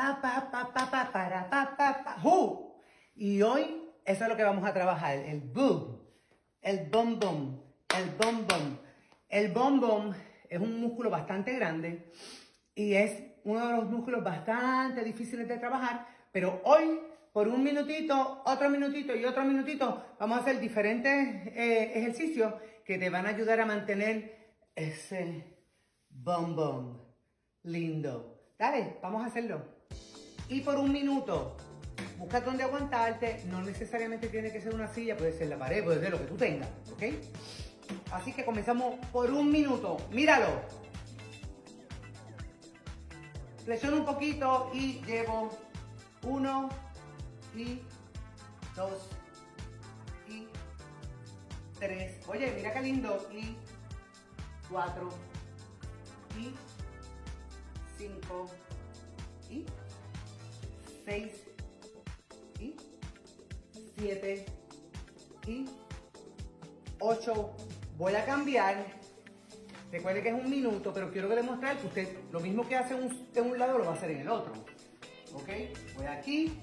Pa, pa. Y hoy eso es lo que vamos a trabajar, el boom, el bom bom, el bom bom. El bom bom es un músculo bastante grande y es uno de los músculos bastante difíciles de trabajar, pero hoy por un minutito, otro minutito y otro minutito vamos a hacer diferentes eh, ejercicios que te van a ayudar a mantener ese bom bom lindo. Dale, vamos a hacerlo. Y por un minuto, busca donde aguantarte. No necesariamente tiene que ser una silla, puede ser la pared, puede ser lo que tú tengas, ¿ok? Así que comenzamos por un minuto. Míralo. Presiono un poquito y llevo uno y dos y tres. Oye, mira qué lindo. Y cuatro y cinco y seis y siete y ocho. Voy a cambiar. Recuerde que es un minuto, pero quiero demostrar que usted lo mismo que hace en un lado lo va a hacer en el otro. ¿Ok? Voy aquí,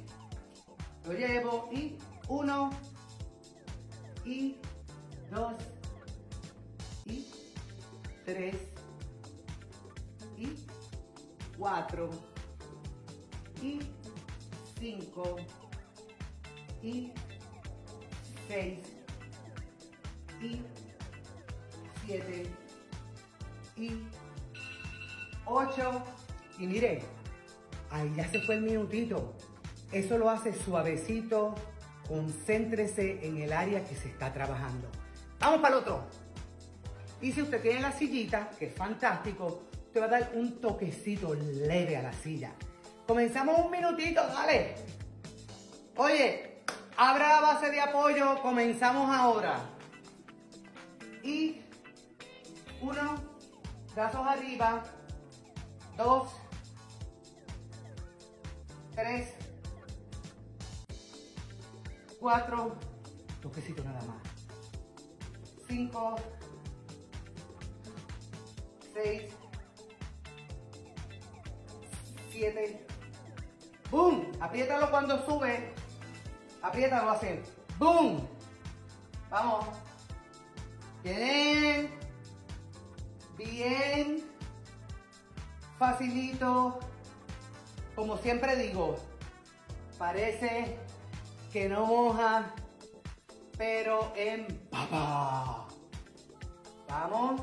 lo llevo y uno y dos y tres y cuatro y cinco y seis y siete y ocho y mire, ahí ya se fue el minutito. Eso lo hace suavecito, concéntrese en el área que se está trabajando. Vamos para el otro. Y si usted tiene la sillita, que es fantástico, va a dar un toquecito leve a la silla. Comenzamos un minutito, dale. Oye, abra la base de apoyo, comenzamos ahora. Y uno, brazos arriba, dos, tres, cuatro, toquecito nada más. Cinco, seis, siete, ¡boom! Apriétalo cuando sube, apriétalo así, ¡boom! Vamos. Bien, bien, facilito. Como siempre digo, parece que no moja, pero empapa. Vamos.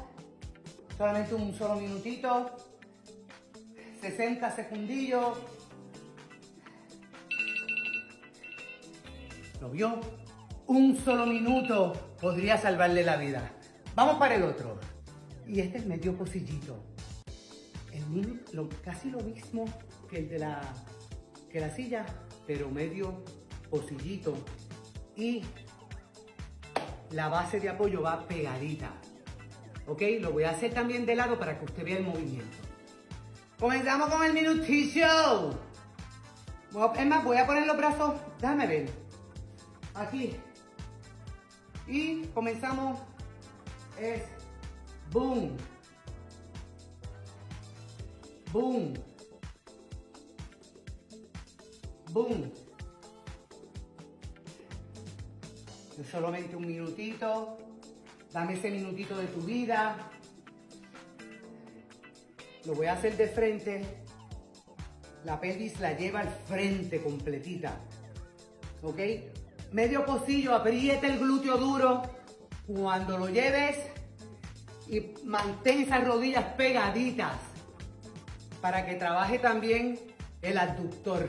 Solamente un solo minutito. 60 segundillos. ¿Lo vio? Un solo minuto podría salvarle la vida. Vamos para el otro. Y este es medio pocillito. El, lo, casi lo mismo que el de la, que la silla, pero medio pocillito. Y la base de apoyo va pegadita. ¿Ok? Lo voy a hacer también de lado para que usted vea el movimiento. Comenzamos con el minutillo. Es más, voy a poner los brazos, déjame ver. Aquí. Y comenzamos. Es boom. Boom. Boom. Solamente un minutito. Dame ese minutito de tu vida. Lo voy a hacer de frente. La pelvis la lleva al frente completita. ¿Ok? Medio pocillo, apriete el glúteo duro. Cuando lo lleves y mantén esas rodillas pegaditas para que trabaje también el abductor.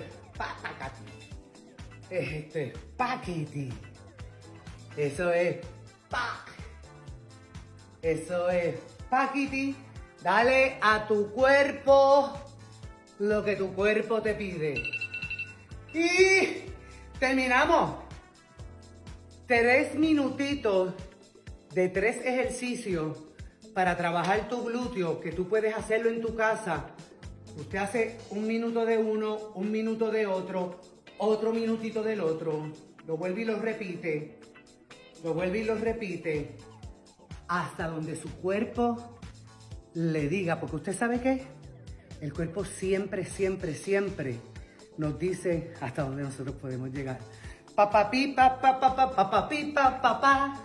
Este, paquiti. Eso es pa. Eso es paquiti. Dale a tu cuerpo lo que tu cuerpo te pide. Y terminamos. Tres minutitos de tres ejercicios para trabajar tu glúteo, que tú puedes hacerlo en tu casa. Usted hace un minuto de uno, un minuto de otro, otro minutito del otro. Lo vuelve y lo repite. Lo vuelve y lo repite. Hasta donde su cuerpo le diga, porque usted sabe qué, El cuerpo siempre, siempre, siempre nos dice hasta dónde nosotros podemos llegar. Papá.